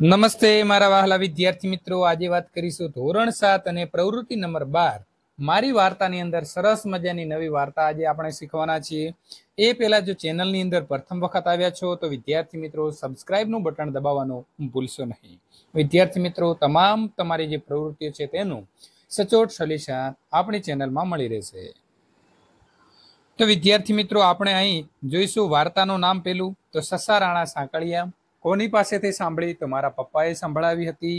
નમસ્તે, મારા વહાલા વિદ્યાર્થી મિત્રો. આજે વાત કરીશું ધોરણ સાત અને પ્રવૃત્તિ નંબર બાર. મારી વાર્તાની અંદર સરસ મજાની નવી વાર્તા આજે આપણે શીખવાના છીએ. એ પહેલા જો ચેનલની અંદર પ્રથમ વખત આવ્યા છો, તો વિદ્યાર્થી મિત્રો, સબસ્ક્રાઇબનું બટન દબાવવાનું ભૂલશો નહીં. વિદ્યાર્થી મિત્રો, તમામ તમારી જે પ્રવૃત્તિઓ છે તેનું સચોટ સોલ્યુશન આપણી ચેનલમાં મળી રહેશે. તો વિદ્યાર્થી મિત્રો, આપણે અહીં જોઈશું વાર્તાનું નામ પેલું તો સસા રાણા સાંકળિયા. કોની પાસેથી સાંભળી? તો મારા પપ્પાએ સંભળાવી હતી.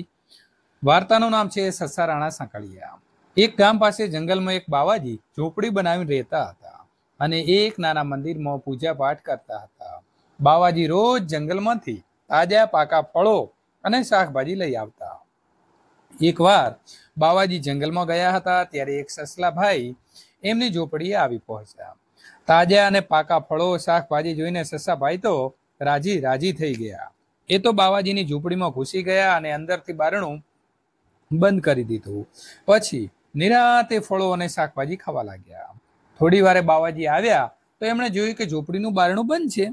વાર્તાનું નામ છે સસા રાણા સાંકળિયા. એક ગામ પાસે જંગલમાં એક બાવાજી ઝૂંપડી બનાવીને રહેતા હતા અને એક નાના મંદિરમાં પૂજા પાઠ કરતા હતા. બાવાજી રોજ જંગલમાંથી તાજા પાકા ફળો અને શાકભાજી લઈ આવતા. એકવાર બાવાજી જંગલમાં ગયા હતા ત્યારે એક સસલા ભાઈ એમની ઝૂંપડીએ આવી પહોંચ્યા. તાજા અને પાકા ફળો, શાકભાજી જોઈને સસા ભાઈ તો રાજી રાજી થઈ ગયા. એ તો બાવાજીની ઝૂંપડીમાં ઘૂસી ગયા અને અંદરથી બારણું બંધ કરી દીધું. પછી નિરાતે ફળો અને શાકભાજી ખાવા લાગ્યા. થોડી વારે બાવાજી આવ્યા તો એમણે જોયું કે ઝૂંપડીનું બારણું બંધ છે.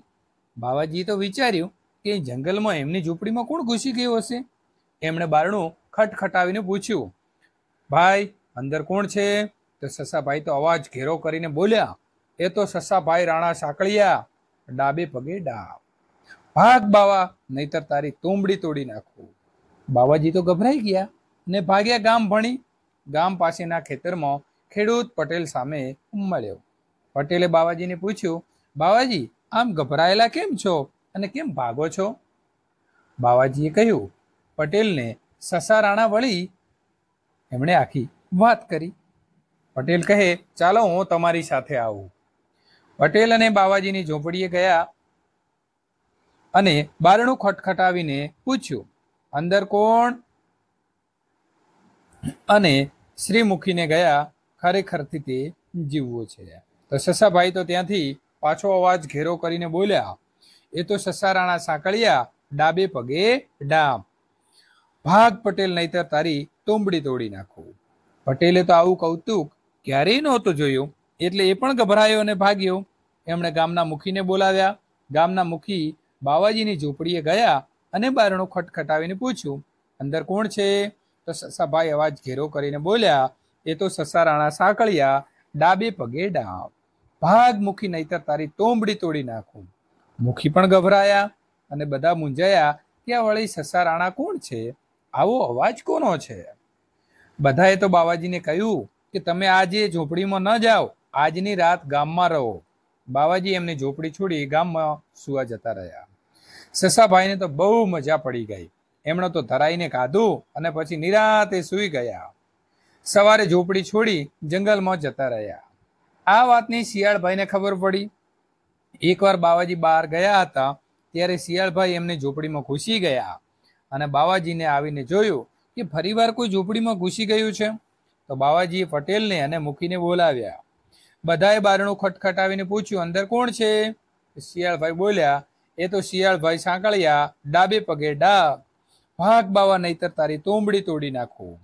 બાવાજીએ તો વિચાર્યું કે જંગલમાં એમની ઝૂંપડીમાં કોણ ઘૂસી ગયું હશે? એમણે બારણું ખટખટાવીને પૂછ્યું, ભાઈ, અંદર કોણ છે? તો સસાભાઈ તો અવાજ ઘેરો કરીને બોલ્યા, એ તો સસાભાઈ રાણા સાંકળિયા. ડાબે પગે ડાબ ભાગ બાવા, નહીતર તારી તુંબડી તોડી નાખું. બાવાજી તો ગભરાઈ ગયા ને ભાગ્યા ગામ ભણી. ગામ પાસેના ખેતરમાં ખેડૂત પટેલ સામે મળ્યો પટેલે બાવાજીને પૂછ્યું, બાવાજી, આમ ગભરાયેલા કેમ છો અને કેમ ભાગો છો? બાવાજીએ કહ્યું, પટેલને સસા રાણા વળી એમણે આખી વાત કરી. પટેલ કહે, ચાલો હું તમારી સાથે આવું. પટેલ અને બાવાજીની ઝોંપડીએ ગયા અને બારણું ખટખટાવીને પૂછ્યું, અંદર કોણ? અને શ્રીમુખીને ગયા ખરેખરથી તે જીવવું છે. તો સસાભાઈ તો ત્યાંથી પાછો અવાજ ઘેરો કરીને બોલ્યા, એ તો સસારાણા સાંકળિયા, ડાબે પગે ડામ. ભાગ પટેલ નહીતર તારી તોંબડી તોડી નાખું. પટેલે તો આવું કૌતુક ક્યારેય નહોતું જોયું, એટલે એ પણ ગભરાયો અને ભાગ્યો. એમણે ગામના મુખીને બોલાવ્યા. ગામના મુખી બાવાજીની ઝૂંપડીએ ગયા અને બારણું ખટખટાવીને પૂછ્યું, અંદર કોણ છે? તો સસાભાઈ અવાજ ઘેરો કરીને બોલ્યા, એ તો સસા રાણા સાંકળિયા, ડાબે પગે ડાબ ભાગ મુખી નહીતર તારી તોંબડી તોડી નાખું. મુખી પણ ગભરાયા અને બધા મૂંઝાયા કે આ વળી સસા રાણા કોણ છે? આવો અવાજ કોનો છે? બધાએ તો બાવાજીને કહ્યું કે તમે આજે ઝૂંપડીમાં ન જાઓ, આજની રાત ગામમાં રહો. બાવાજી એમની ઝૂંપડી છોડી ગામમાં સુવા જતા રહ્યા. સસાભાઈને તો બહુ મજા પડી ગઈ. એમણે તો ધરાઈને ખાધું અને પછી નિરાતે સૂઈ ગયા. સવારે ઝૂંપડી છોડી જંગલમાં જતા રહ્યા. આ વાતની શિયાળભાઈને ખબર પડી. એકવાર બાવાજી બહાર ગયા હતા, ત્યારે શિયાળભાઈ એમને ઝૂંપડીમાં ઘૂસી ગયા અને બાવાજીને આવીને જોયું કે ફરીવાર કોઈ ઝૂંપડીમાં ઘૂસી ગયું છે? તો બાવાજીએ પટેલને અને મૂકીને બોલાવ્યા. બધાએ બારણું ખટખટાવીને પૂછ્યું, અંદર કોણ છે? શિયાળભાઈ બોલ્યા એ તો શિયાળભાઈ સાંકળિયા, ડાબે પગે ડાબ, ભાગ બાવા નહીતર તારી તોંબડી તોડી નાખું.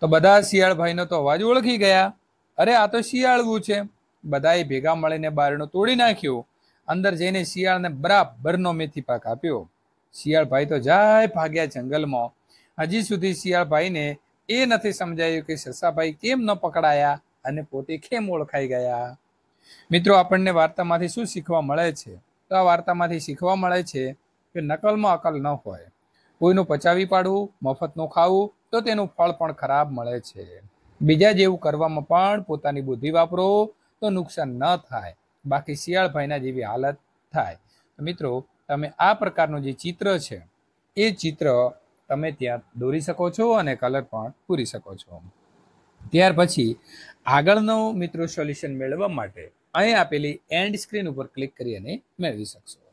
તો બધા શિયાળભાઈનો તો અવાજ ઓળખી ગયા. અરે આ તો શિયાળવું છે. બધાએ ભેગા મળીને બારણું તોડી નાખ્યું. અંદર જઈને શિયાળને બરાબરનો મેથી પાક આપ્યો. શિયાળભાઈ તો જાય ભાગ્યા જંગલમાં. હજી સુધી શિયાળભાઈને એ નથી સમજાયું કે સસાભાઈ કેમ ન પકડાયા અને પોતે કેમ ઓળખાઈ ગયા. મિત્રો, આપણને વાર્તામાંથી શું શીખવા મળે છે? તો આ વાર્તામાંથી શીખવા મળે છે કે નકલમાં અકલ ન હોય. કોઈનું પચાવી પાડવું, મફતનું ખાવું, તો તેનું ફળ પણ ખરાબ મળે છે. બીજા જેવું કરવામાં પણ પોતાની બુદ્ધિ વાપરો, તો નુકસાન ન થાય. બાકી શિયાળભાઈના જેવી હાલત થાય. મિત્રો, તમે આ પ્રકારનું જે ચિત્ર છે, એ ચિત્ર તમે ત્યાં દોરી શકો છો અને કલર પણ પૂરી શકો છો. ત્યાર પછી આગળનો મિત્રો સોલ્યુશન મેળવવા માટે અહીં આપેલી એન્ડ સ્ક્રીન ઉપર ક્લિક કરી અને મેળવી શકશો.